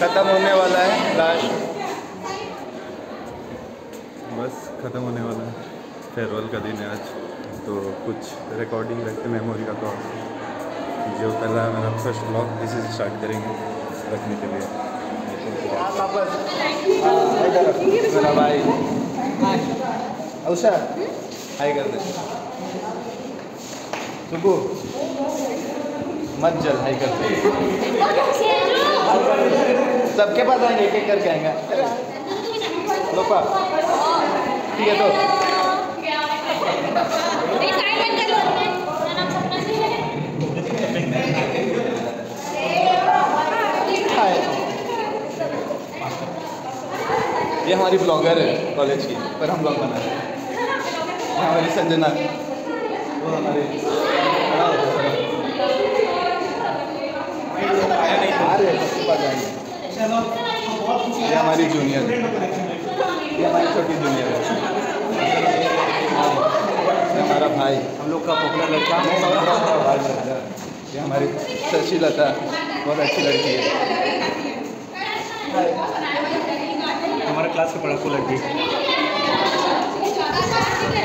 ख़त्म होने वाला है लास्ट बस ख़त्म होने वाला है। फेयरवेल का दिन है आज। तो कुछ रिकॉर्डिंग रखते मेमोरी का तो जो पहला मेरा फ़र्स्ट ब्लॉग इसी से स्टार्ट करेंगे रखने के लिए। मेरा भाई उषा हाय कर दे सुबू मत जल हाय कर दे सबके पास आएँगे एक एक करके आएँगे। ठीक है तो। ये हमारी ब्लॉगर है कॉलेज की, पर हम ब्लॉग बना रहे हैं हमारी संजना। वो हमारी खड़ा हो जाओ, खड़ा। आ रहे हैं, सबके पास आएँगे ये हमारी जूनियर है। ये हमारी छोटी जूनियर है। हमारा भाई। हम लोग का पॉपुलर लड़का। ये हमारा ये हमारी शशि लता। बहुत अच्छी लड़की है। हमारे क्लास का पढ़ाकू लड़की।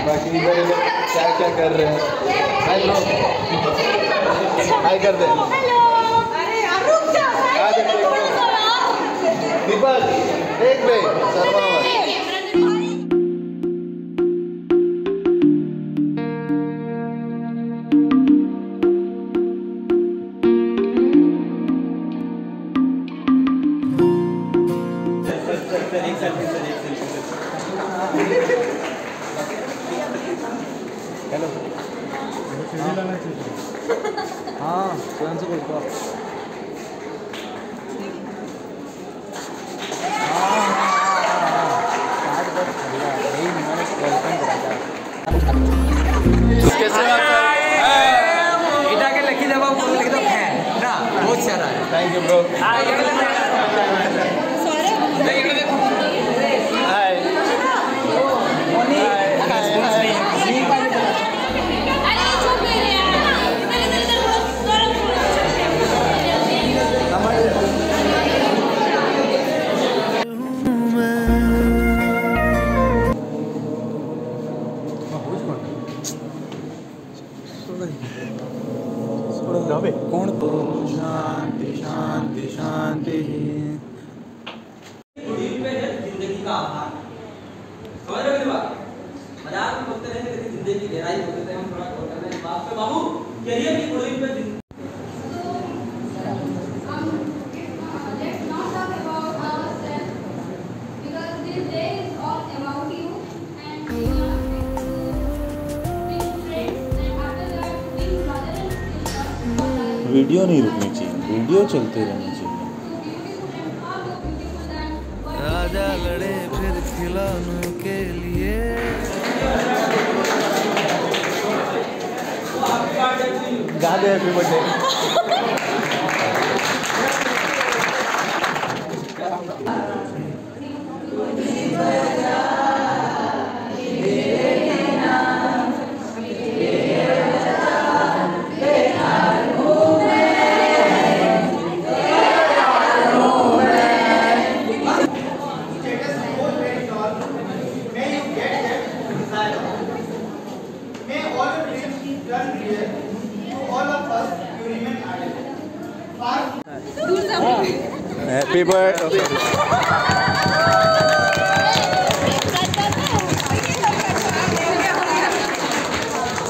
बाकी इधर क्या क्या कर रहे हैं? हाय ब्रो हाय कर दे। दीपक एक बे सर्वावर थैंक यू ब्रो ज़िंदगी की गहराई होती है हम थोड़ा गौर करना इस बात पे बाबू करियर की कोई पे वीडियो नहीं रुकनी चाहिए वीडियो चलते रहनी चाहिए। राजा लड़े फिर खिलौनों के लिए। गा दे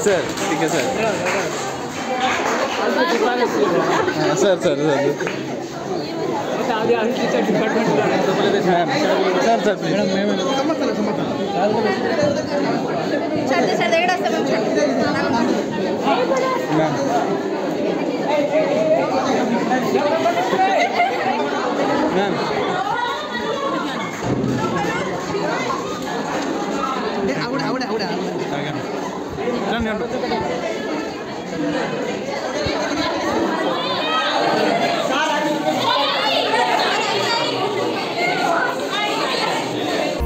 सर ठीक है सर। हाँ, sir sir sir. Sir sir असं मैम। मैम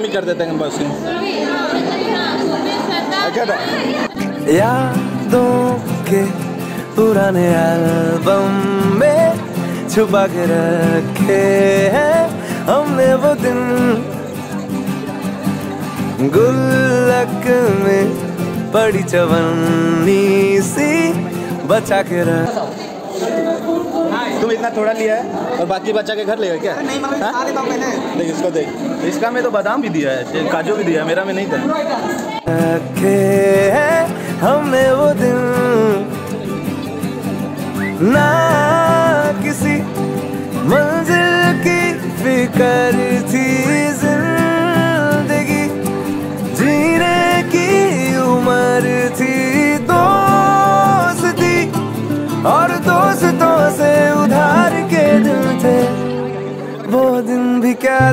है ही कर देते हैं अनबॉक्सिंग अच्छा यादों के पुराने एल्बम में छुपा के रखे हैं हमने वो दिन। गुल्लक में पड़ी चवन्नी सी बचा के रख। तुम इतना थोड़ा लिया है? और बाकी बच्चा के घर लेगा क्या? नहीं मतलब हूँ? पहले देख इसको देख। इसका में तो बादाम भी दिया है काजू भी दिया मेरा में नहीं था। हमें हमने वो दिन। ना किसी मंजिल की फिकर थी।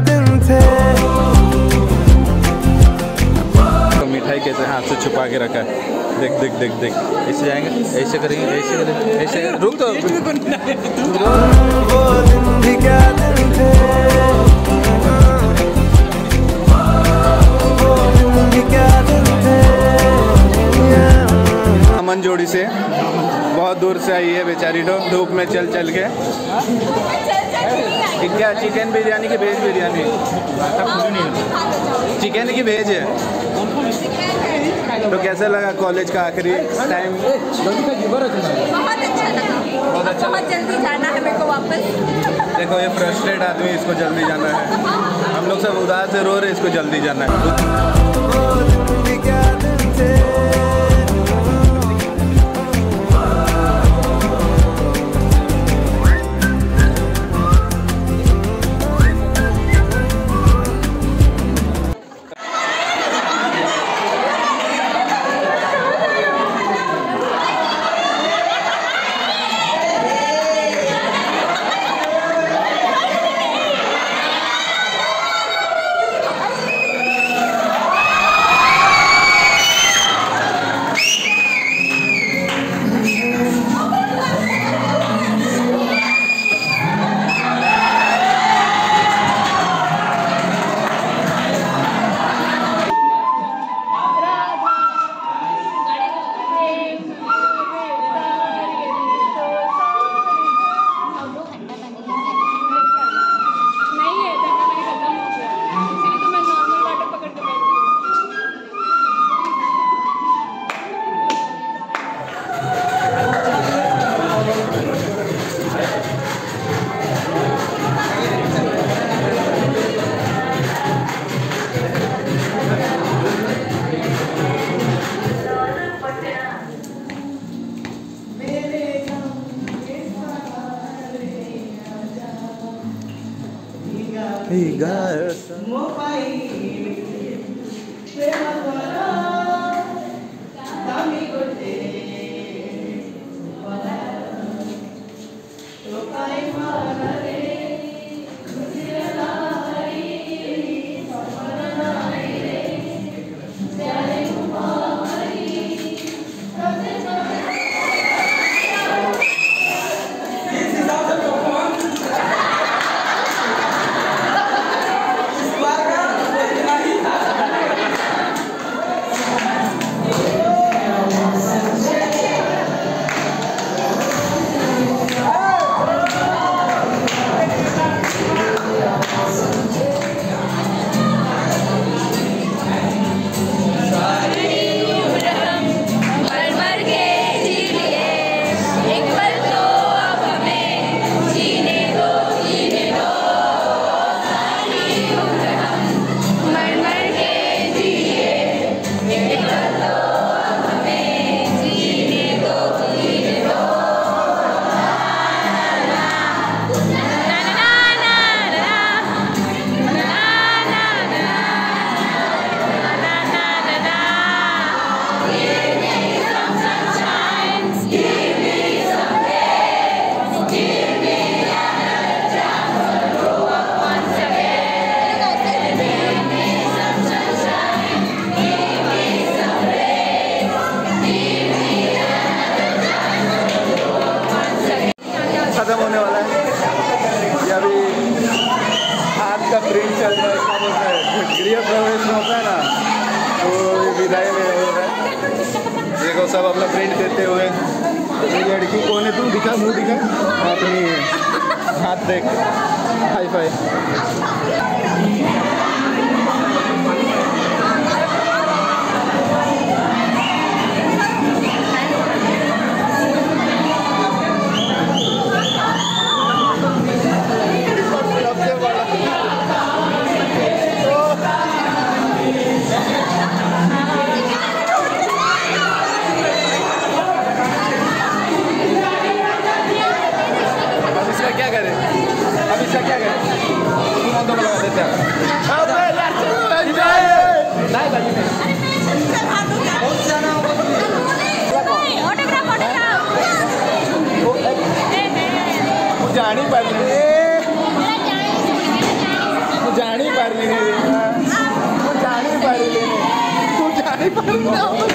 दिन थे। तो मिठाई कैसे हाथ से छुपा के रखा है? देख देख देख देख। ऐसे जाएँगे? ऐसे करेंगे ऐसे करेंगे ऐसे रुक तो वो दिन भी क्या दिन थे। वो दिन भी क्या दिन थे। अमन जोड़ी से। बहुत दूर से आई है बेचारी तो। धूप में चल चल के। क्या? चिकन बिरयानी की वेज बिरयानी। चिकन की वेज है। तो कैसा लगा कॉलेज का आखिरी टाइम बहुत अच्छा लगा। बहुत अच्छा। बहुत जल्दी जाना है मेरे को वापस। देखो ये फ्रस्ट्रेट आदमी इसको जल्दी जाना है। हम लोग सब उदास से रो रहे इसको जल्दी जाना है। Hey, God. दिखा मुँह दिखा? अपनी हाथ देख। High five. જાણી પાડી લે તું જાણી પાડી લે તું જાણી પાડી લે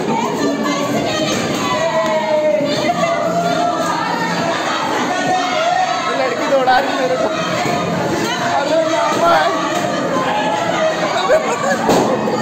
दौड़ा रही मेरे को अरे